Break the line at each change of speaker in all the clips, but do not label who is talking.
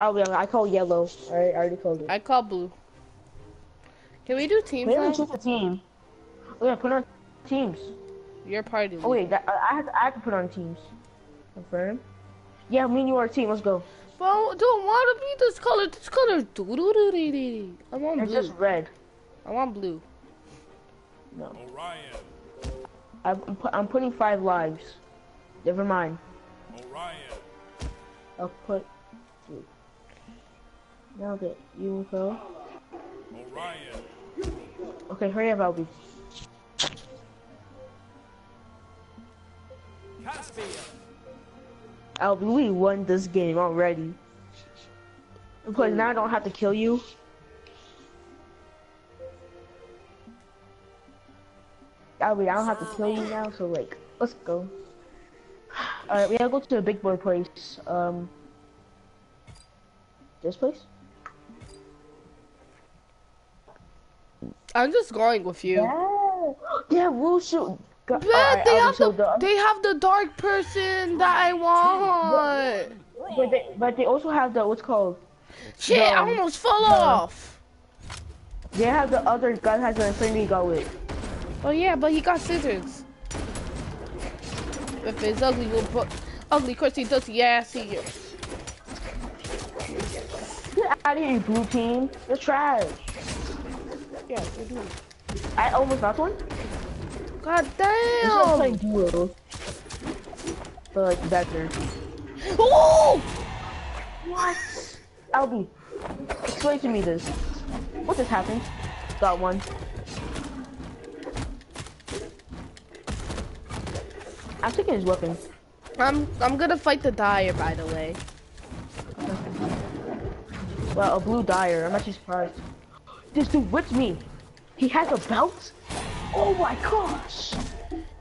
Oh yeah, I call yellow. Alright, I already called it.
I call blue. Can we do teams
We haven't
now?
choose a team. Oh yeah, put on teams.
Your party.
Oh wait, that, I, I have to, I have to put on teams. Confirm. Yeah, me and you are a team. Let's go.
But I don't want to be this color. This color. doo-doo-doo-dee-dee. I want
It's
blue.
just red.
I want blue.
No,
Orion.
I'm I'm, pu- I'm putting five lives. Never mind.
Orion.
I'll put. Three. Now that you go.
Orion.
Okay, hurry up, Albie.
Caspian.
Albie, we won this game already. Because now I don't have to kill you. Albie, I don't have to kill you now, so like, let's go. Alright, we gotta go to the big boy place. Um, this place?
I'm just going with you.
Yeah, yeah we'll shoot.
But
alright,
they have the, they have the dark person that I want.
but they, but they also have the what's called.
Shit, I
Um,
almost fell
the-
off.
They have the other gun has an infinity gun with.
Oh yeah, but he got scissors. If it's ugly, we'll put ugly Chrissy dusty ass here.
Get out of here, blue team. You're trash.
Yeah.
I almost got one.
God
We should play
damn!
duo. But like better.
Ooh!
What? Albie, explain to me this. What just happened? Got one. I'm taking his weapon.
I'm I'm gonna fight the dyer, by the way.
Well, a blue dyer. I'm actually surprised. This dude with me. He has a belt? Oh my gosh!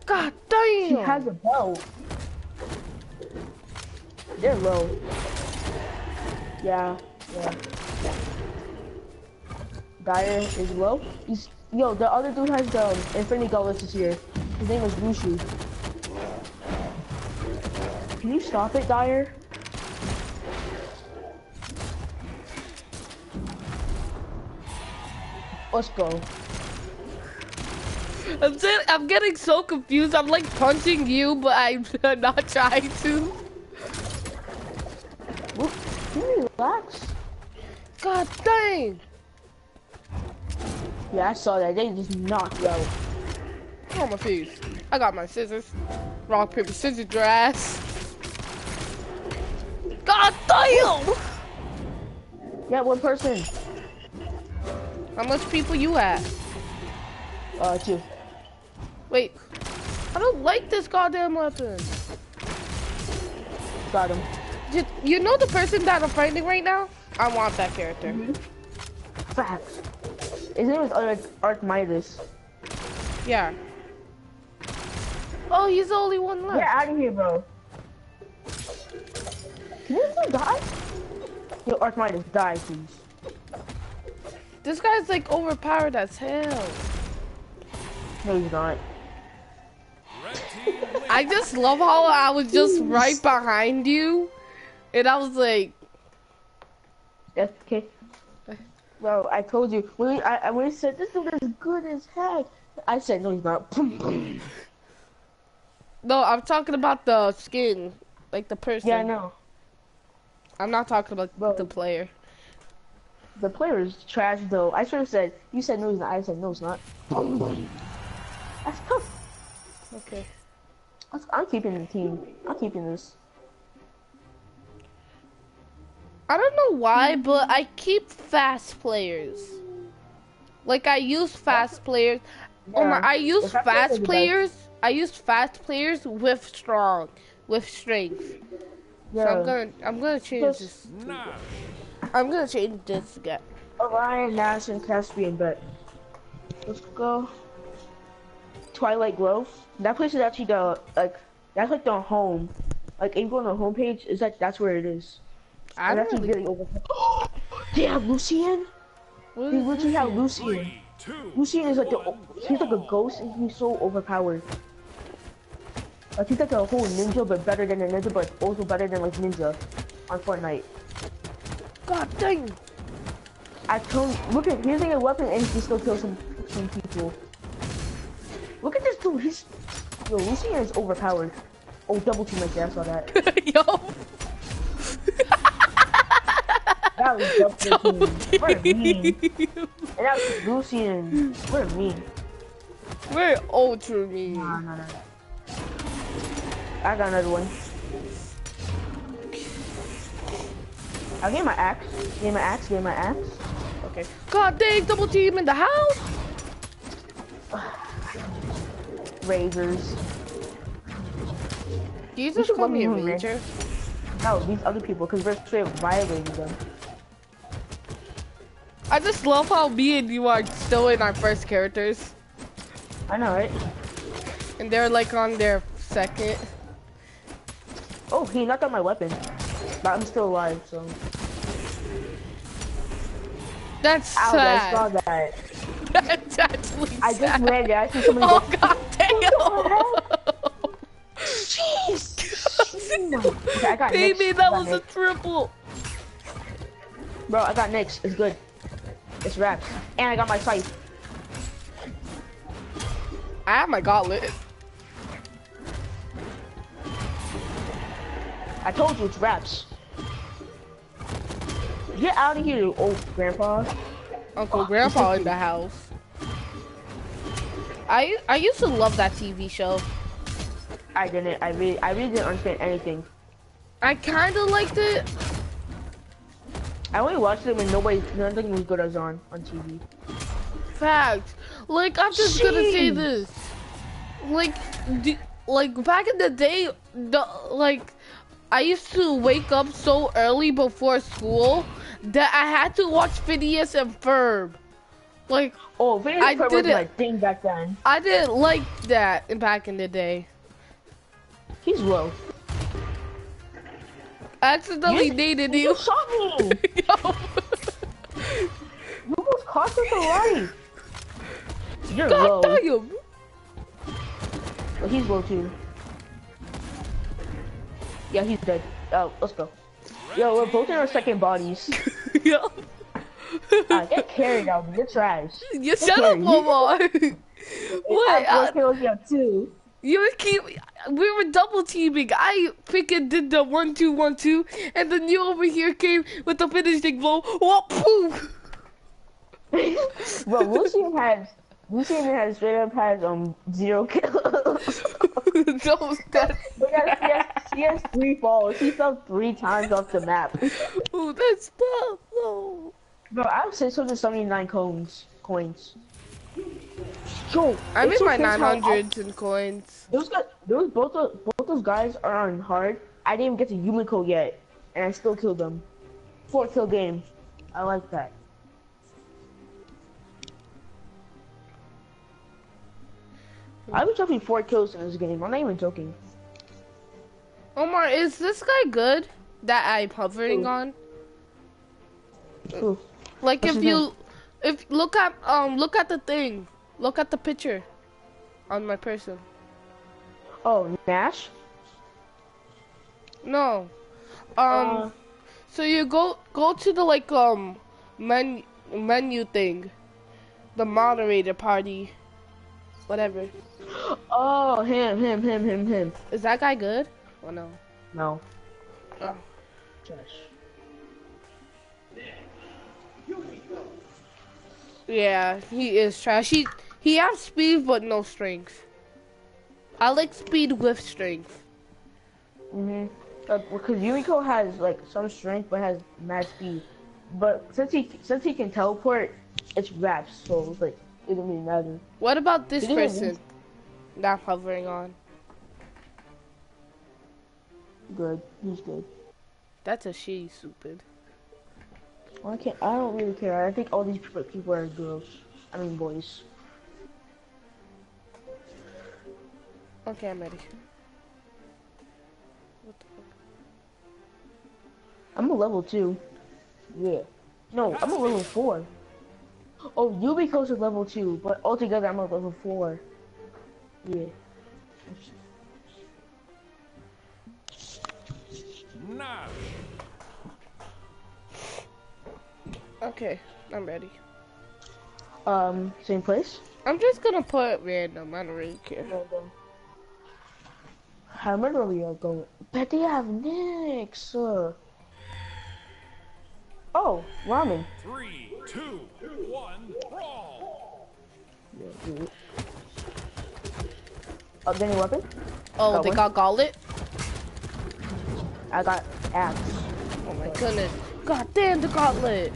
God damn!
He has a belt. They're low. Yeah, yeah. Dyer is low. He's yo. The other dude has the um, Infinity Gauntlet this year. His name is Wushu. Can you stop it, Dyer? Let's go.
I'm I'm getting so confused. I'm like punching you, but I'm not trying to.
Can you relax?
God dang!
Yeah, I saw that. They just knocked you out.
My face. I got my scissors. Rock, paper, scissors, your ass. God damn!
Yeah, one person.
How much people you at?
Uh, two.
Wait. I don't like this goddamn weapon.
Got him.
You, you know the person that I'm fighting right now? I want that character.
Facts. His name is Arch Archmidas.
Yeah. Oh, he's the only one left.
Get out of here, bro. Can you dude die? Yo, Archmidas, die, please.
This guy's like overpowered as hell.
No, he's not.
Red team wins.
I just love how I was just right behind you. And I was like,
That's okay. Bro, I told you. When, we, I, I- when he said this dude is good as heck, I said, no, he's not.
no, I'm talking about the skin. Like the person.
yeah, I know.
I'm not talking about
Bro.
the player.
The player is trash, though. I should have said, you said no, he's not. I said, no, it's not. That's tough.
Okay.
I'm keeping the team. I'm keeping this.
I don't know why, but I keep fast players. Like I use fast players. Oh my! I use
The fast players
fast players. I use fast players with strong, with strength.
Yeah.
So I'm gonna, I'm gonna change this.
Gnash.
I'm gonna change this again.
Orion, Gnash, and Caspian, but let's go. Twilight Grove. That place is actually the like that's like the home. Like if you go on the homepage, is that that's where it is.
I
And
don't
that's
really.
really over. they have Lucien.
what
They literally have Lucien.
Three, two,
Lucien is like the he's like a ghost and he's so overpowered. Like he's like a whole ninja, but better than a ninja, but also better than like ninja on Fortnite.
God dang.
I told look at he's using a weapon and he still kills some some people. Look at this dude, he's yo, Lucien is overpowered. Oh double team right there, I saw that.
Yo.
That was double
Double
team. What a mean. And that was Lucien. What a mean.
We're ultra mean.
Nah, nah, nah. I got another one. I'll get my axe. Get my axe, get my axe.
Okay. God dang, double team in the house.
Razors.
Do you just call me a rager?
No, these other people, because we're straight violating them.
I just love how me and you are still in our first characters.
I know, right?
And they're like on their second.
Oh, he knocked out my weapon. But I'm still alive, so.
That's
Ow, I saw
sad.
that.
That's actually
I just
sad.
landed. I see somebody
Oh
go.
god damn!
Jeez! Okay, I got
Baby,
Nyx.
that
I got
was a triple.
Bro, I got Nyx. It's good. It's wrapped. And I got my scythe.
I have my gauntlet.
I told you it's wraps. Get out of here, you old grandpa.
Uncle Grandpa in the house. I I used to love that TV show.
I didn't. I really, I really didn't understand anything.
I kind of liked it.
I only watched it when nobody, nothing was good as on on TV.
Facts. Like I'm just gonna say this. Like, do, like back in the day, the like I used to wake up so early before school that I had to watch Phineas and Ferb. Like
Oh, Phineas
I
and Ferb was my thing back then.
I didn't like that back in the day.
He's low.
I accidentally
You-
dated
You
you.
shot me.
Yo.
You almost cost us a life. You're
God
low.
damn.
But he's low too. Yeah, he's dead. Oh, let's go. Yo, we're both in our second bodies.
Yo.
Uh, get carried out. You're trash.
You shut up,
you-
Omer. Wait,
I
uh,
kills, you have two.
you keep. We were double teaming. I freaking did the one two one two, and then you over here came with the finishing blow. What poof?
Bro, Lucien has Lucien has straight up has um zero kills.
Those that.
But he has, he, has, he has three falls. He fell three times off the map.
Ooh, that's tough. though.
Bro, I have 679 coins. Coins. Yo, it's
in my
so crazy
900s and coins.
Those guys, those both of, both those guys are on hard. I didn't even get to Yumiko yet, and I still killed them. Four kill game. I like that. I was dropping four kills in this game. I'm not even joking.
Omer, is this guy good? That I'm hovering
Who?
on.
Ooh.
Like
What's
if you,
name?
if look at um look at the thing, look at the picture, on my person.
Oh, Gnash.
No, um.
Uh,
So you go go to the like um menu menu thing, the moderator party, whatever.
oh, him, him, him, him, him.
Is that guy good? Or no?
No.
Oh.
Trash.
Yeah, he is trash. He he has speed but no strength. I like speed with strength.
Mhm. Uh, because Yumiko has like some strength but has mad speed. But since he since he can teleport, it's wraps. So it's like it doesn't really matter.
What about this person that I'm hovering on?
Good. He's good.
That's a she, stupid.
Well, I can't. I don't really care. I think all these people people are girls. I mean boys.
Okay, I'm ready. What the fuck?
I'm a level two. Yeah. No, I'm a level four. Oh, Yumiko's a level two, but altogether I'm a level four. Yeah.
Gnash.
Okay, I'm ready.
Um, same place.
I'm just gonna put random. I don't really care.
Random. I remember we are going. But they have Nyx. Uh... Oh, ramen.
Three, two, one, brawl.
Oh, any weapon?
Oh,
Got
they
one?
got gauntlet.
I got axe.
Oh my goodness. God damn the gauntlet.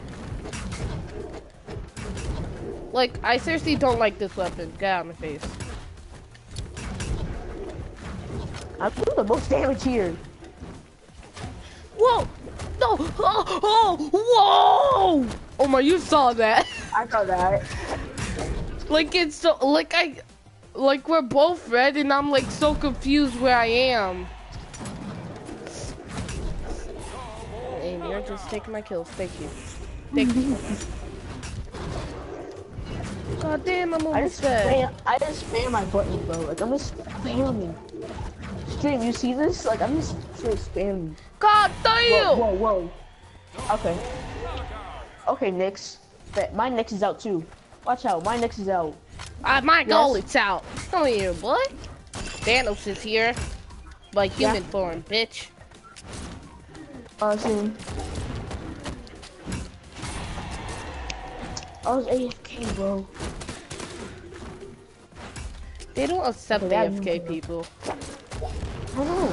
Like, I seriously don't like this weapon. Get out of my face.
I'm doing the most damage here.
Whoa! No! Oh! oh! Whoa! Oh my, you saw that.
I saw that.
like, it's so, like I, like we're both red and I'm like so confused where I am. You're just taking my kills. Thank you. Thank you. God damn, I'm
I
almost
just
dead.
spam. I just spam my button, bro. Like I'm just spamming. Stream, you see this? Like I'm just straight spamming.
God
Whoa,
damn!
whoa, whoa. Okay. Okay, Nyx. But my Nyx is out too. Watch out, my Nyx is out.
Uh, my
Yes.
goal is out. Come here, boy. Thanos is here. By
Yeah.
human form, bitch.
Uh, soon. I was AFK, bro.
They don't accept
that-
AFK people.
I know.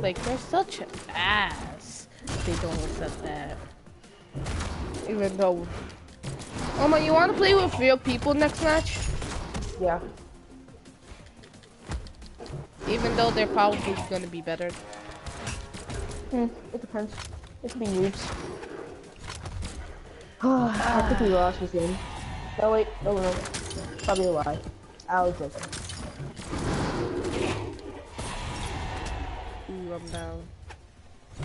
Like, they're such an ass. They don't accept that. Even though... Oh my, you wanna play with real people next match?
Yeah.
Even though they're probably gonna be better.
Hmm, it depends. It could be noobs. I think we lost this game. No, wait. No, no. Probably a lie. I was joking.
Ooh, I'm down.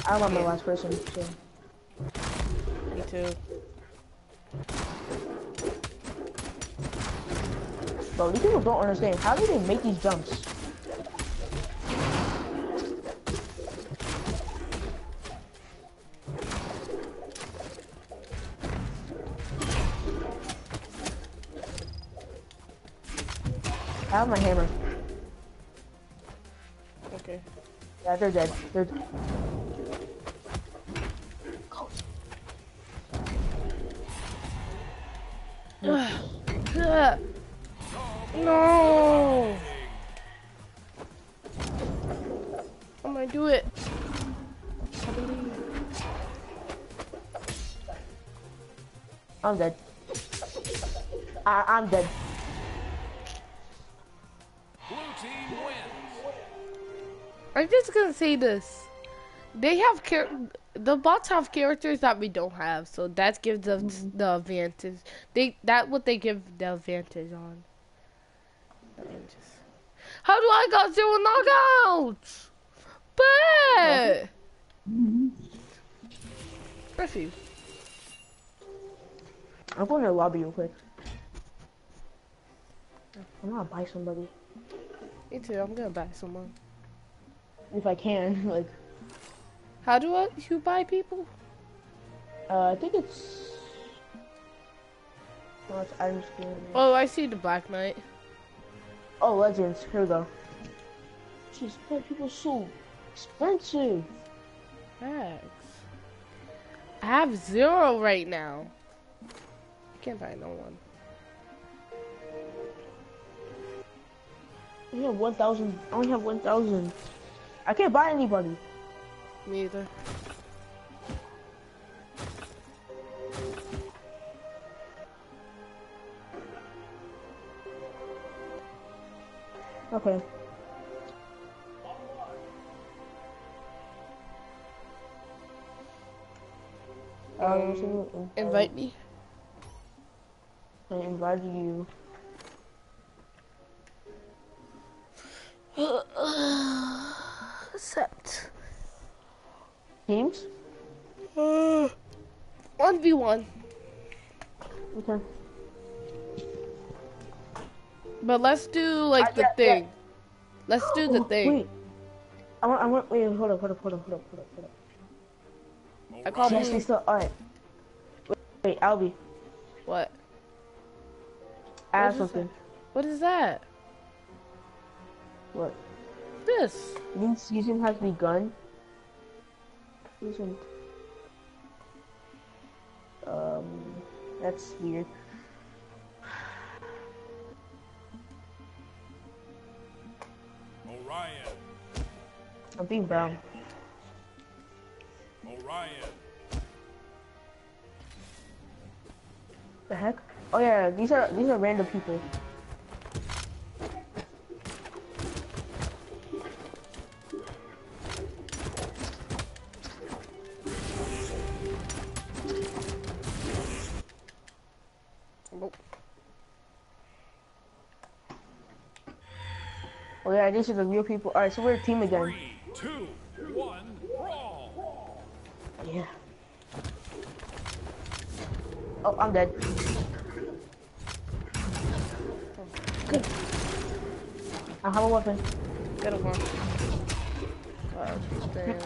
I'm on my last person, so.
Me too.
Bro, these people don't understand. How do they make these jumps? I have my hammer.
Okay.
Yeah, they're dead. They're. dead.
no! I'm gonna do it.
I'm dead. I I'm dead.
Just gonna say this. They have char- the bots have characters that we don't have, so that gives us mm-hmm. the advantage. They that what they give the advantage on. Just- How do I got zero knockouts? Bet. Mm-hmm. Refuse.
I'm going to lobby real quick. I'm gonna buy somebody
Me too. I'm gonna buy someone.
If I can. Like,
How do I, you buy people?
uh, I think it's. No, it's skin.
Oh, I see the Black Knight.
Oh, legends. Here we go. Jeez, man, people are so expensive.
Facts. I have zero right now. I can't buy no one.
I have 1,000. I only have 1,000. I can't buy anybody.
Me either.
Okay. Um, um so uh,
Invite me.
I invite you. Uh, uh.
Accept.
Teams?
One v one.
Okay.
But let's do like
Uh,
the
yeah, yeah.
thing. Let's do the
Oh,
thing.
Wait. I want. I want. Wait. Hold up. Hold up. Hold up. Hold up. Hold up. Hold up.
I call
Yes,
him.
we still. All right. Wait, Albie,
What?
I have
is
something.
What is that?
What?
This.
New season has begun. Season. Um, that's weird.
Orion.
I'm being brown.
Orion.
The heck? Oh yeah, these are these are random people. Yeah, these are the real people. Alright, so we're a team again.
Three, two, one, brawl.
Yeah. Oh, I'm dead. Good. I have a weapon.
Get him on. God damn.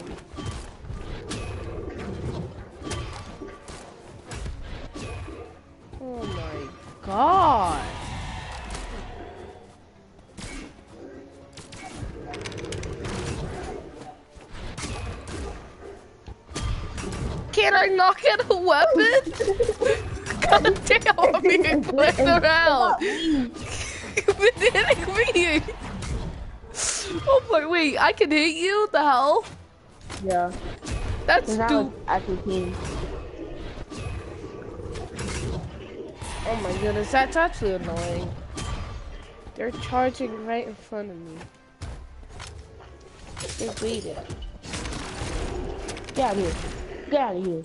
Oh my god. Can I not get a weapon? God damn, I'm being played around. You've been hitting me. Oh my, wait, I can hit you? The hell?
Yeah.
That's stupid.
team.
Oh my goodness, that's actually annoying. They're charging right in front of me. They waited.
Out of here. Get out of here.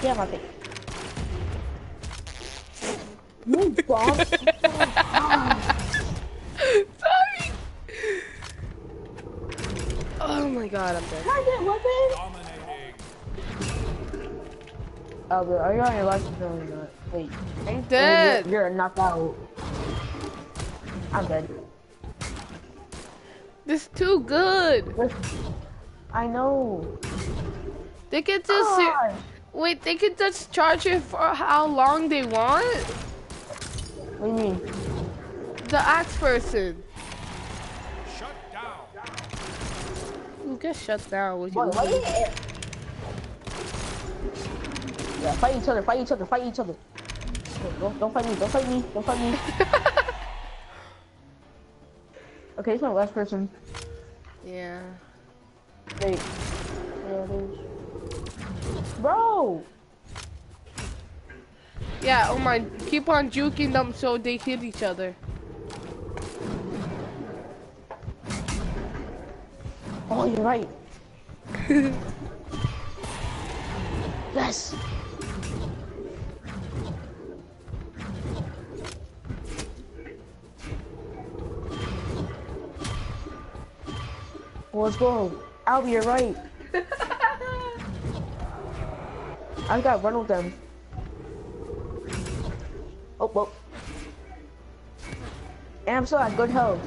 Get out of my face. You boss.
Sorry. Oh my god, I'm dead.
Can I get a weapon?
Dominating.
Oh, but are you on your license or not? Wait.
I'm dead.
You're, you're knocked out. I'm dead.
This is too good.
I know.
They can just
God.
wait. They can just charge it for how long they want.
What do you mean?
The axe person.
Shut down.
You get shut down. Would you?
What, what is it? Yeah, fight each other, fight each other, fight each other. Don't, don't fight me, don't fight me, don't fight me. okay, it's my last person.
Yeah.
Wait. Yeah, there's... Bro!
Yeah. Oh my. Keep on juking them so they hit each other.
Oh, you're right. yes! Let's go. Albie, you're right. I got run with them. Oh, whoa. And I'm still at good health.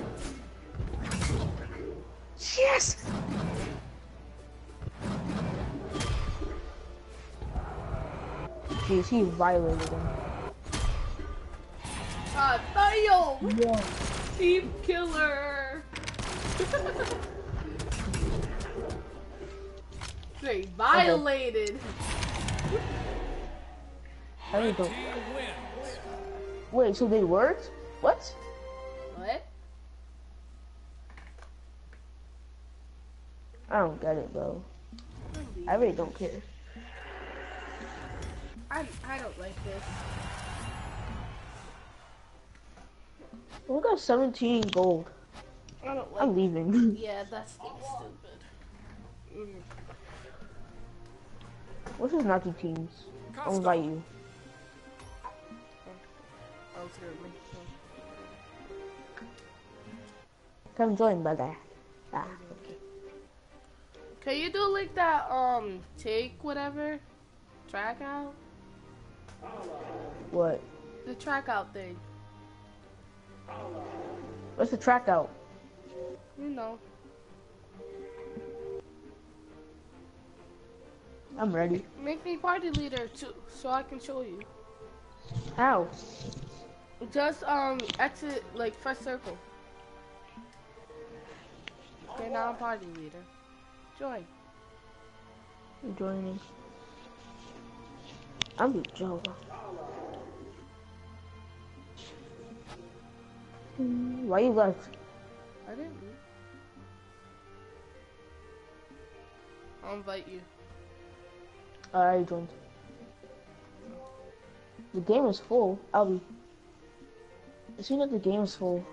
Yes! Jeez, he violated him.
Uh, God damn!
Yeah.
Team killer. they violated.
I really don't.
Team.
Wait, so they worked? What?
What?
I don't get it, bro. I really don't care.
I I don't like this.
We got 17 gold.
I don't like.
I'm leaving.
Yeah, that's stupid.
What's his Nazi teams? I'll invite you.
Gonna
Come join, brother. Ah.
Can you do like that? Um, take whatever, track out
What?
the track out thing.
What's the track out?
You know.
I'm ready.
Make me party leader too, so I can show you.
How?
Just um exit like first circle. Okay, now I'm party leader. Join.
I'm joining. I'm. Hmm, Why you left?
I didn't leave. I'll invite you.
I already joined. The game is full. I'll be. It seems like the game is full.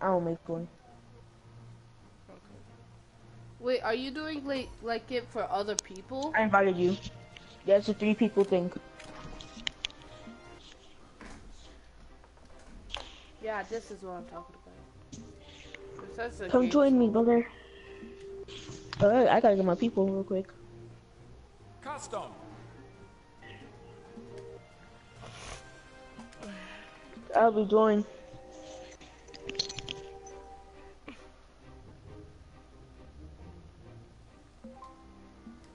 I will make one.
Wait, are you doing like like it for other people?
I invited you. Yeah, it's a three people thing.
Yeah, this is what I'm talking about. It says the
Come join me, brother. Alright, I gotta get my people real quick.
Custom.
I'll be.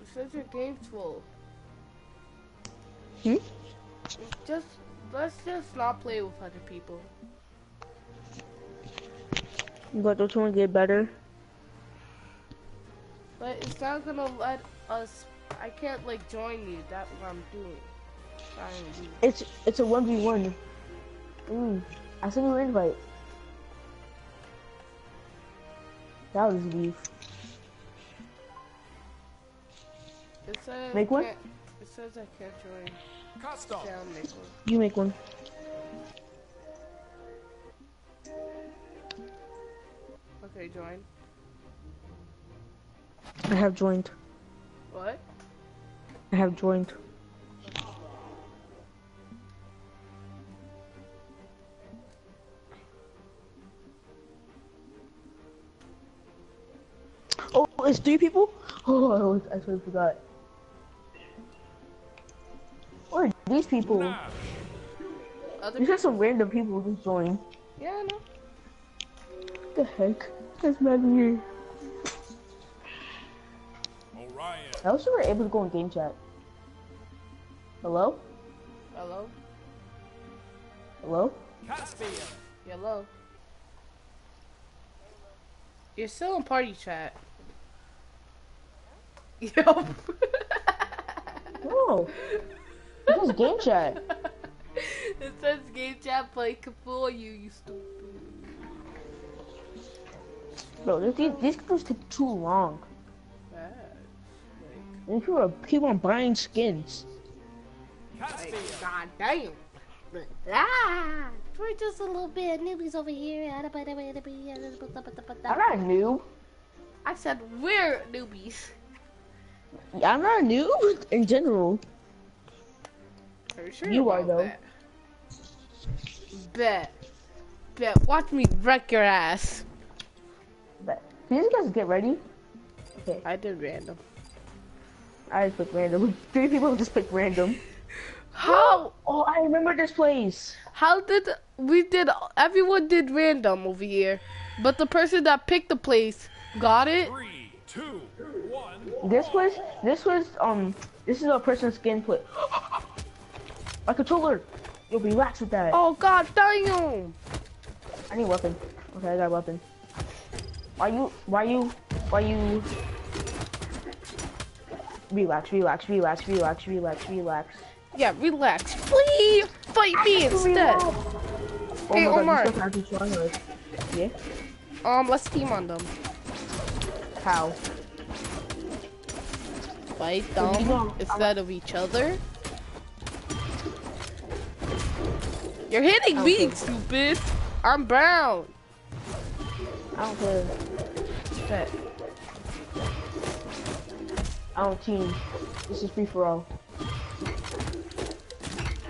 It says your game's full.
Hmm?
Just let's just not play with other people.
But don't you want to get better?
But it's not gonna let us. I can't like join you. That's what I'm doing. Trying to do.
It's it's a one v one. Mm, I sent you an invite. That was beef.
It says
Make one?
It says I can't join.
Custom.
Yeah, I'll make one.
You make one.
Okay, join.
I have joined.
What?
I have joined. It's three people? Oh, I totally forgot. What are these people?
Gnash.
Other
These are
people?
some random people just joined.
Yeah, I know.
What the heck? That's mad weird.
Orion.
I also were able to go in game chat. Hello?
Hello.
Hello?
Caspian.
Hello. You're still in party chat. Yup.
Oh. This is game chat.
it says game chat play for you, you stupid.
Bro, these, these games take too long.
Bad.
And people are people are buying skins.
God damn.
Ah, we're just a little bit newbies over here.
I'm not a noob.
I said we're newbies.
I'm not a noob in general.
Are you sure
You are, though.
that? Bet. Bet. Watch me wreck your ass.
But can you guys get ready? Okay,
I did random.
I just picked random. Three people just picked random.
How?
Oh, I remember this place.
How did we did? Everyone did random over here, but the person that picked the place got it.
Three, two, one.
This was this was um this is a person's skin play. My controller. You'll be relax with that.
Oh God damn!
I need a weapon. Okay, I got a weapon. Why you? Why you? Why you? Relax, relax, relax, relax, relax, relax.
Yeah, relax. Please fight me instead.
Oh
Hey,
god,
Omer.
you still have to try it. Yeah?
Um, let's team on them.
How?
Fight them instead of each other. You're hitting me, stupid. I'm brown.
I don't care.
Bet.
I don't team. This is free for all.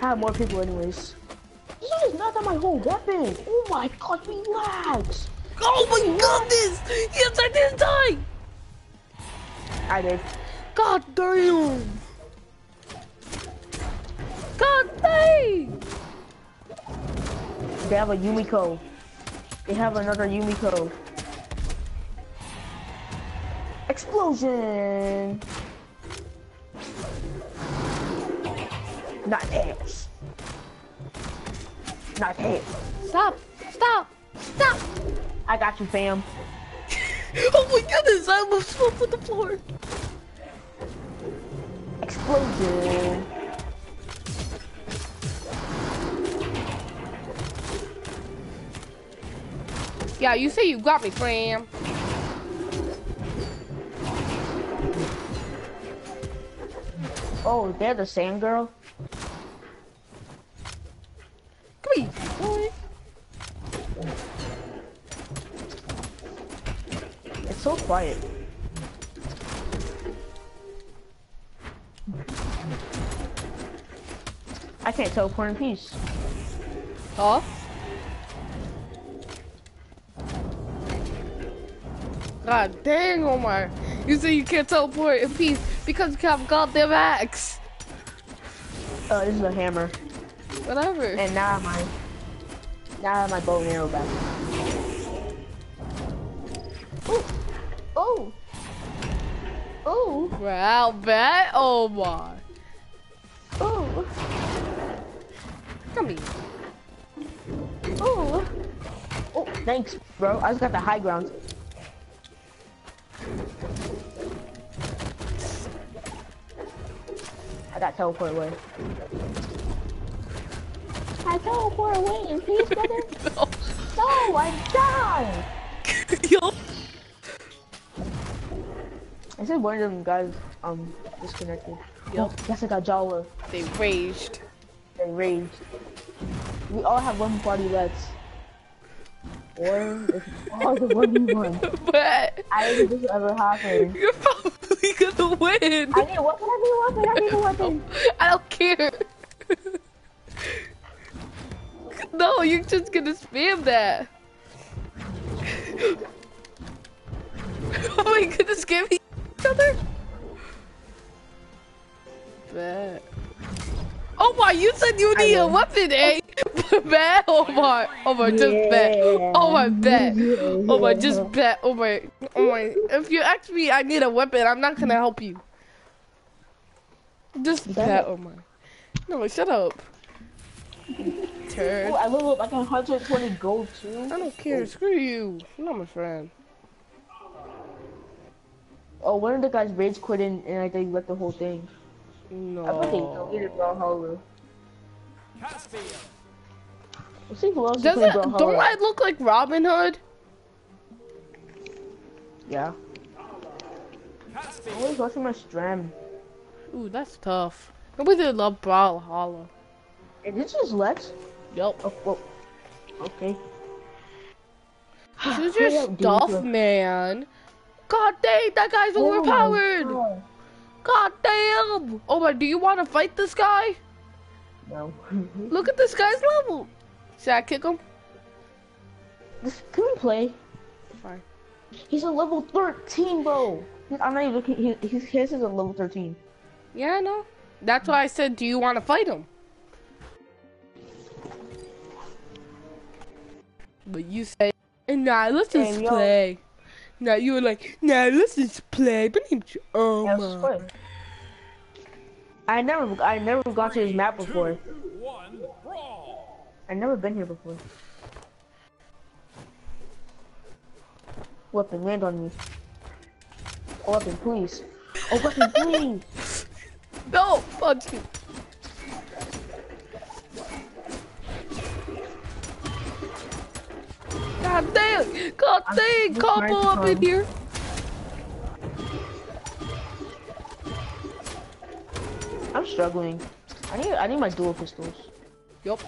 I have more people anyways. This is not that my whole weapon. Oh my god, relax.
Oh my goodness! Yes, I did die!
I did.
God damn! God dang!
They have a Yumiko. They have another Yumiko. Explosion! Not ass. Not ass.
Stop! Stop! Stop!
I got you, fam.
oh my goodness, I almost fell to the floor.
Explosion.
Yeah, you say you got me, fam.
Oh, they're the same girl?
Come here, boy.
It's so quiet. I can't teleport in peace.
Huh? God dang, Omer. You say you can't teleport in peace because you have goddamn axe.
Oh, this is a hammer.
Whatever.
And now I have my now I have my bow and arrow back. Oh, oh, oh,
Well, bet
Omer. Thanks, bro. I just got the high ground. I got teleport away. I teleport away in peace, brother.
No.
No, I died.
Yo.
I said one of them guys um disconnected.
Yup.
Oh, yes, I got Jawa.
They raged.
They raged. We all have one party left. Or if all the one we won.
But
I didn't think this ever happened.
you're probably gonna win.
I need a weapon, I need a weapon, I need a weapon.
I don't care. no, you're just gonna spam that. oh my goodness, give me each other. Bet. Oh my, you said you need a weapon, eh? Bet. Oh my, oh my, just bet. Oh my, bet. Oh my, just bet. Oh my, oh my. If you ask me, I need a weapon. I'm not gonna help you. Just
Bet.
bet. Oh my. No, shut up.
Oh,
Turd.
I level up, I got 120 gold too.
I don't care. Screw you. You're not my friend.
Oh, one of the guys rage quit and, and I think let the whole thing.
No.
I bet they deleted Brawlhalla.
Caspian.
Let's who else
Doesn't
Brawlhalla.
don't I look like Robin Hood?
Yeah. I'm always watching my stream.
Ooh, that's tough. Nobody love Brawlhalla.
Is this just Lex?
Yup.
Oh, whoa. Okay.
This is
Hurry
your
up, dude.
stuff, man. God dang, that guy's
Oh
overpowered.
God.
God damn. Oh my, do you want to fight this guy?
No.
Look at this guy's level. Should I kick him?
This- Can we play?
Fine.
He's a level 13, bro. I'm not even looking. His, his, his is a level 13.
Yeah, I know. That's why I said, do you want to fight him? But you say, nah, let's just
Hey, yo.
play. Nah, you were like, nah, let's just play. But name's oh my.
I never, I never gone to his map before.
Brawl.
Never been here before. Weapon, land on me. Oh, weapon, please. Oh, weapon, please.
No, punch me. God dang! God
I'm
dang! Combo up in here.
I'm struggling. I need, I need my dual pistols.
Yup.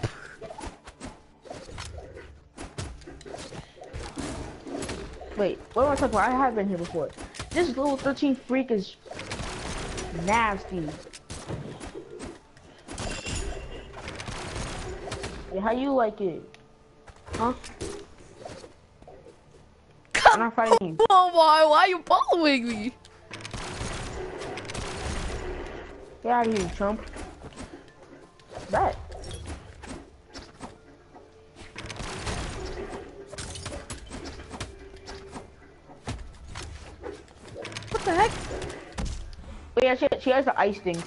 Wait, what am I talking about? I have been here before. This level 13 freak is nasty. Yeah, how you like it? Huh? I'm not fighting.
Oh my! Why are you following me?
Get out of here, chump. Bet. She has the ice thing.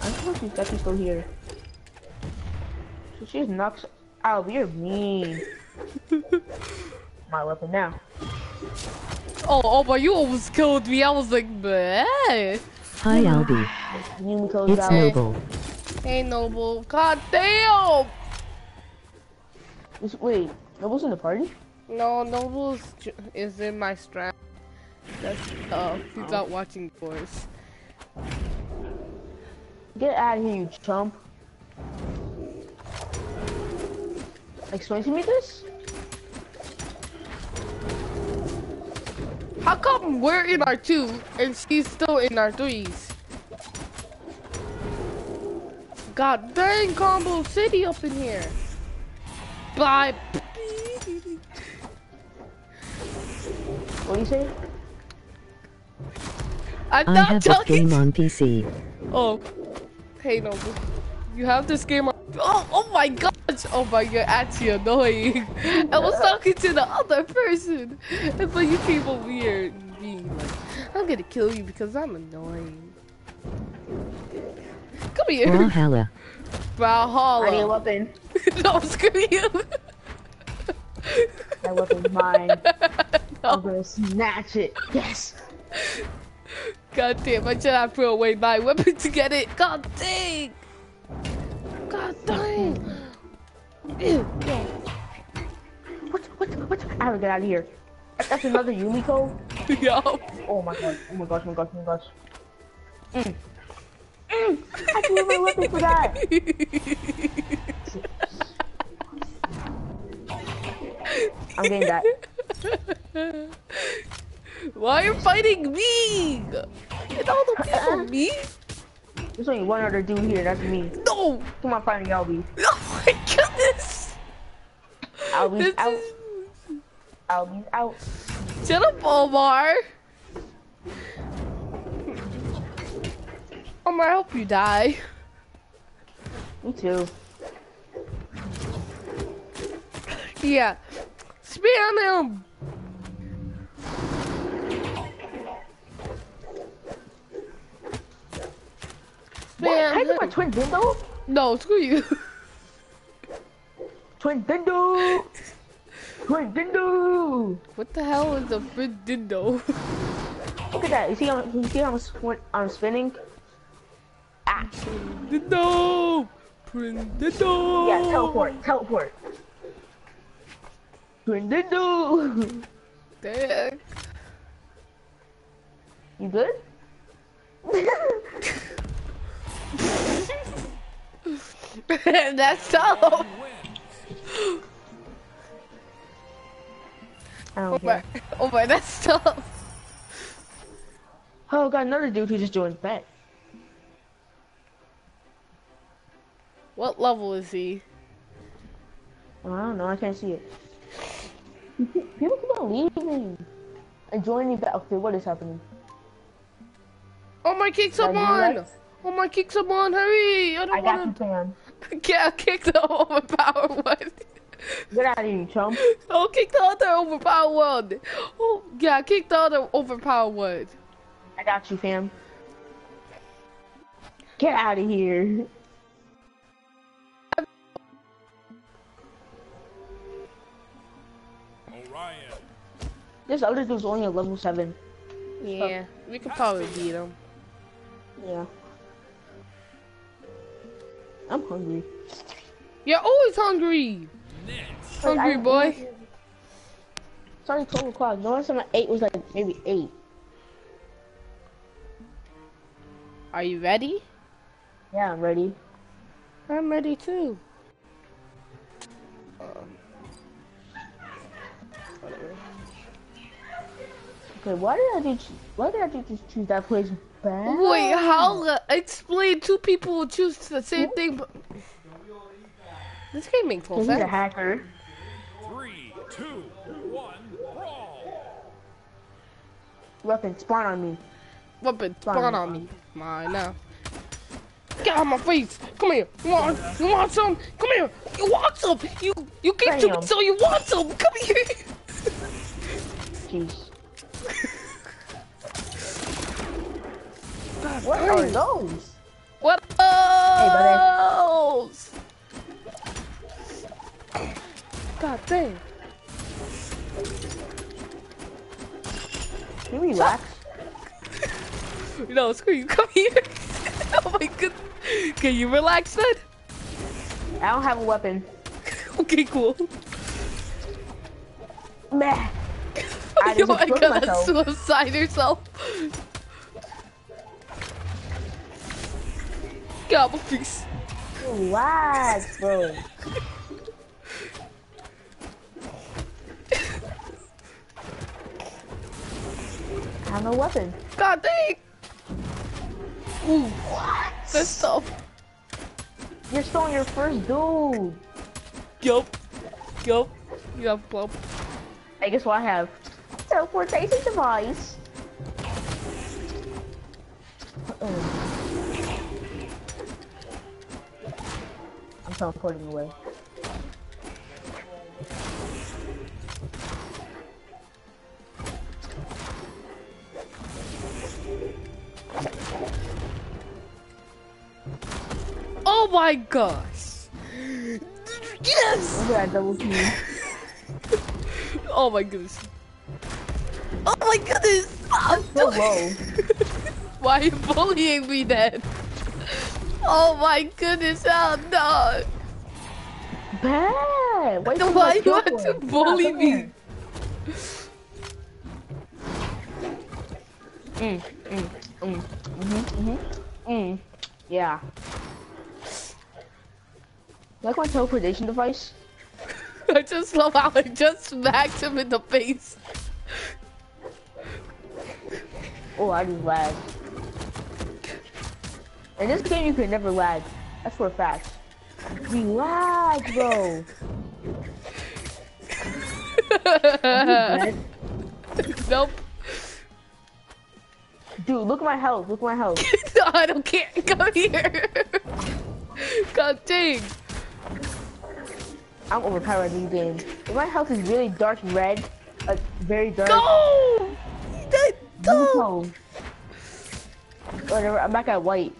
I suppose she's definitely still here. So she's knocks out. You're mean. My weapon now.
Oh, oh, but you almost killed me. I was like, bleh.
Hi Albie,
Unico's
it's
out.
Noble.
Hey, Noble. God damn.
Wait, Noble's in the party?
No, Noble is in my strap. That's, uh, he's out watching boys.
Get out of here, you chump. Explain to me this?
How come we're in our two and she's still in our threes? God dang, Combo City up in here. Bye.
What do you say?
I'm
I
not
have this
talking.
game on PC.
Oh, hey Noble, you have this game on. Oh, oh my gosh! Oh my god, actually annoying. I was talking to the other person, but you came over here being like, "I'm gonna kill you because I'm annoying." Come here,
Brawlhalla.
I need a
Brawlhalla.
weapon.
no, screw you.
That weapon's mine. I'm gonna snatch it. Yes.
God damn! I should have thrown away my weapon to get it. God dang! God dang! Ew.
What? What? What? I gotta get out of here. That's another Yumiko.
Yo.
Oh my god. Oh my gosh. Oh my gosh. Oh my gosh. Mm. Mm. I threw my weapon for that. I'm getting that.
Why are you fighting me? It's all the people uh-uh. me?
There's only one other dude here. That's me.
No!
Come on, find Albie.
Oh my goodness!
Albie's out.
is...
Albie's out.
Shut up, Omer! Omer, I hope you die.
Me too.
Yeah. Spam him!
What? Can I do my twin dindo?
No, screw you.
Twin dindo! Twin dindo!
What the hell is a Dindo?
Look at that. You see how you see how I'm, sw- I'm spinning? Ah.
Dindo! Dindo!
Yeah, teleport, teleport. Twin dindo!
Dang.
You good?
That's tough.
I don't
Oh
care.
my, oh my, that's tough.
Oh, got another dude who just joined bet.
What level is he?
Oh, I don't know. I can't see it. People keep on leaving and joining bet. Okay, what is happening?
Oh my, kick
Did I do
someone!
that?
Oh my, kick someone! Hurry! I
I
don't
got you,
want
fam.
to. Yeah, kick the overpowered one.
Get out of here, you chump.
Oh, kick the other overpowered one. Oh, yeah, kick the other overpowered one.
I got you, fam. Get out of here.
Orion.
This other dude's only a level 7.
Yeah, we could probably beat him.
Yeah. I'm hungry.
You're always hungry.
Next.
Hungry
I-
boy.
It's already 12 o'clock. The last time I ate was like maybe 8.
Are you ready?
Yeah, I'm ready.
I'm ready too.
Um, okay, why did I just why did I just just choose that place bad?
Wait, how? Uh, explain two people will choose the same thing. But... This game makes no
He's a hacker.
Three, two, one, brawl.
Weapon spawn on me.
Weapon spawn on me. Mine now. Get out of my face! Come here. You want? You want some? Come here. You want some? You you gave to me, so you want some? Come here.
Jeez. What are those?
What
buddy.
else? God dang.
Can you relax?
No, screw you. Come here. oh my god. Can you relax then?
I don't have a weapon.
Okay, cool.
Meh. I
Yo,
just
I
killed
gotta
myself.
suicide herself. God, my face.
Relax, bro. I have no weapon.
God dang. Ooh, what? that's tough.
You're still on your first dude.
Yup. Yup. You have plump.
I guess what I have. Teleportation device. Uh-oh. Teleporting away.
Oh my gosh. Yes.
Look at that double team.
Oh my goodness. Oh my goodness. I'm
so low.
Why are you bullying me then? Oh my goodness, hell no.
Bad. Why,
Then
you
why you have to bully
Come
me?
here. Mm, mm, mm, mhm, mhm, mm. Yeah. Like my teleportation device?
I just love how I just smacked him in the face.
Oh, I just lagged. In this game, you can never lag. That's for a fact. Relax, bro.
Nope.
Dude, look at my health. Look at my health.
no, I don't care. Come here. God dang.
I'm overpowered in these games. If my health is really dark red, like very dark.
Go! That, go!
No. Whatever, I'm back at white.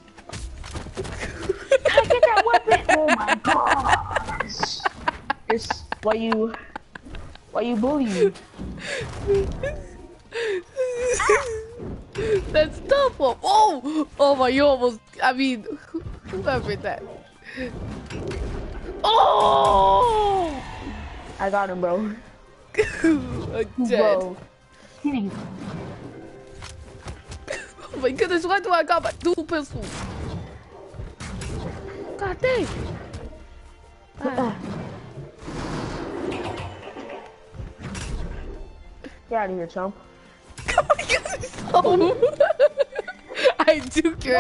I get weapon! Oh my gosh! This why you why you bully me?
That's tough. one. Oh! Oh my, you almost, I mean, whoever that. Oh!
I got him, bro.
I'm dead.
Bro.
Oh my goodness, why do I got my two pistol? God dang. Ah.
Get out of here, chump.
Oh. I duked your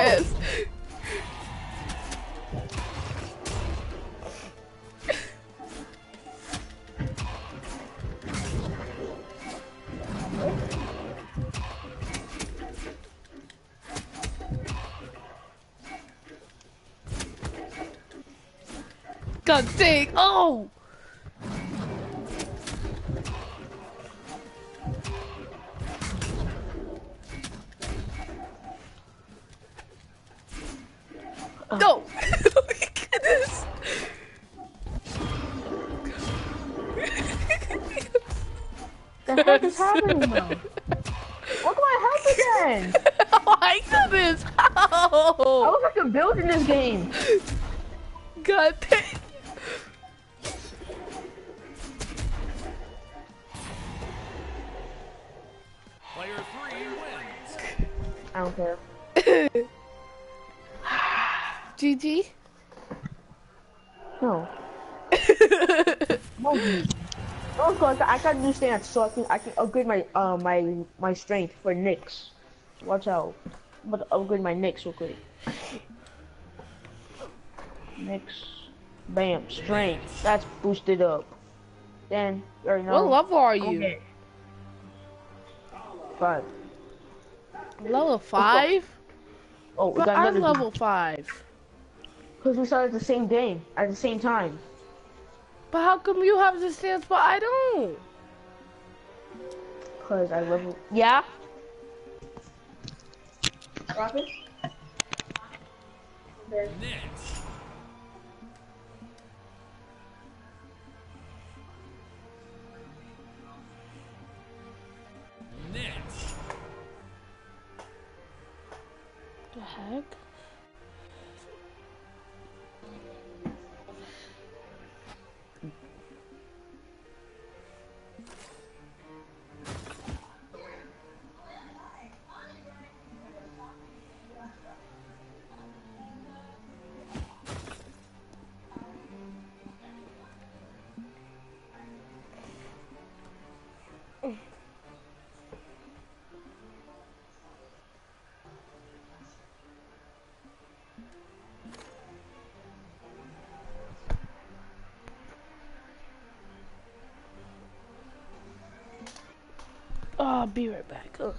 dang. Oh. No! oh my goodness!
The heck is happening, bro? Look at my health again!
oh my goodness!
I
How?
was oh. like a build in this game.
God dang!
I don't care.
GG?
No. no. No, so I got, new stance so I can I can upgrade my uh my my strength for Nyx. Watch out. I'm about to upgrade my Nyx real quick. Nyx. Bam. Strength. That's boosted up. Then already know.
What level are you?
Okay. Five.
Level 5?
Oh, we
But
got
I'm
another
level 5.
Because we started the same game at the same time.
But how come you have the stance but I don't?
Because I level. Yeah? Rocket?
Next. Next.
The heck? I'll be right back. Ugh.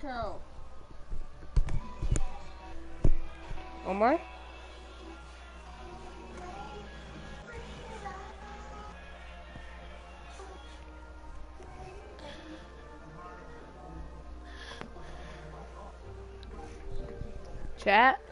Carol. Omer? Chat?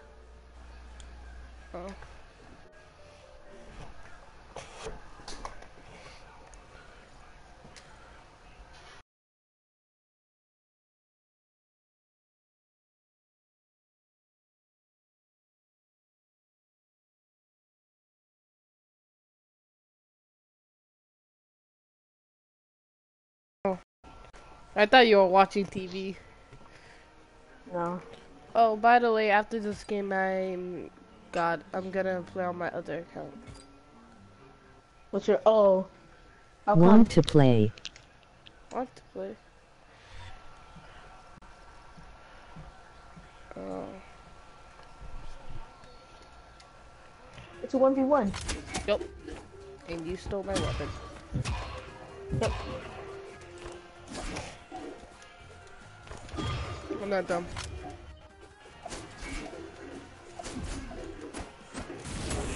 I thought you were watching TV.
No.
Oh, by the way, after this game, I'm God. I'm gonna play on my other account.
What's your oh? How come?
Want to play.
Want to play? Oh,
It's a one v one.
yep. And you stole my weapon.
Yep.
I'm not dumb.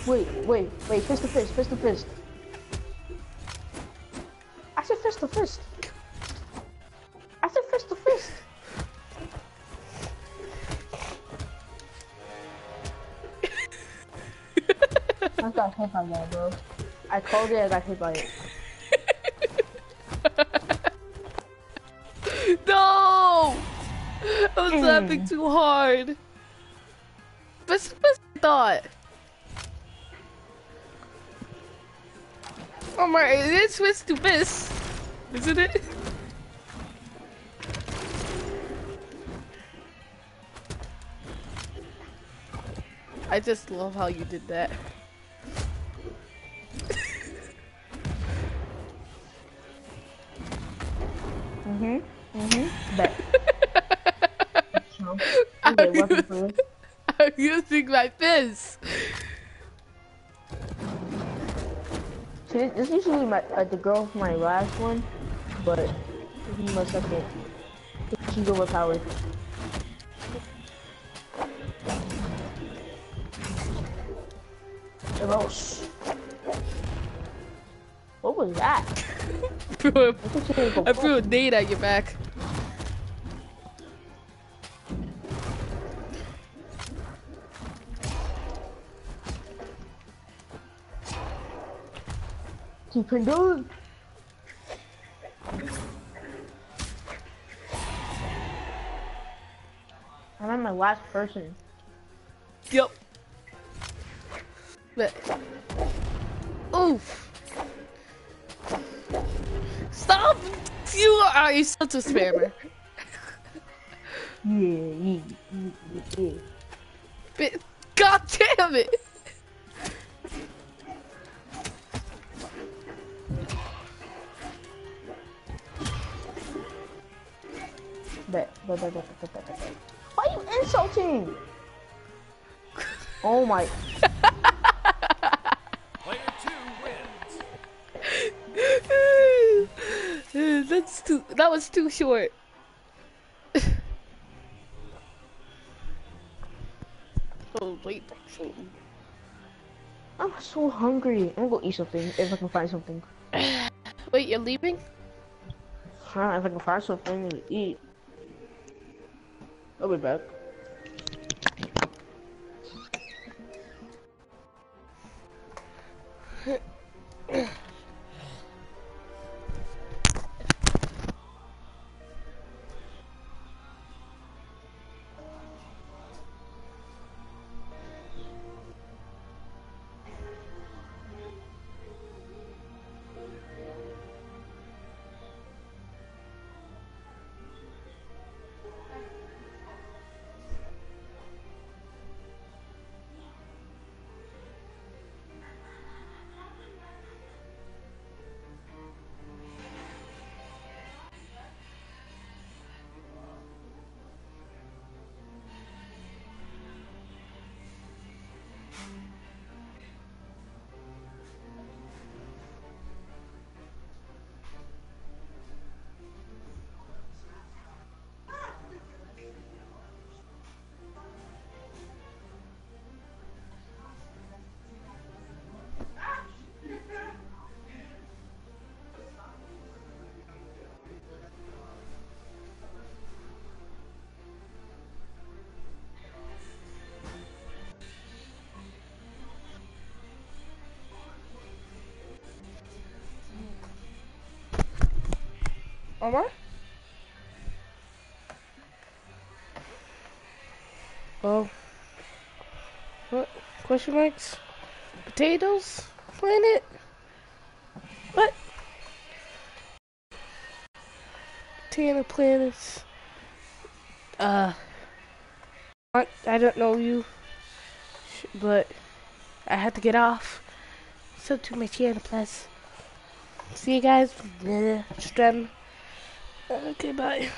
Wait, wait, wait. Fist to fist. Fist to fist. I said fist to fist. I said fist to fist. I got hit by that, bro. I called it. I got hit by it.
I was mm. laughing too hard. Best best thought. Oh my, it is fist to fist, isn't it? I just love how you did that.
This is usually my uh, the girl from my last one, but this is my second. She's overpowered. Gross. What was that? I didn't go
I threw a nade at your back.
Keep it going. I'm my last person.
Yep. But, oof. Stop! You are oh, you such a spammer.
Yeah, yeah, yeah, yeah.
But, God damn it!
Why are you insulting? Oh my.
Player two wins.
That's too. That was too short. oh
I'm so hungry. I'm gonna go eat something if I can find something.
wait, you're leaving?
I don't know if I can find something to eat. I'll be back.
Omer? Oh. What? Question marks? Potatoes? Planet? What? Potato planets. Uh. I, I don't know you. But I had to get off. So to my channel, plus. See you guys. Strem. Okay, bye.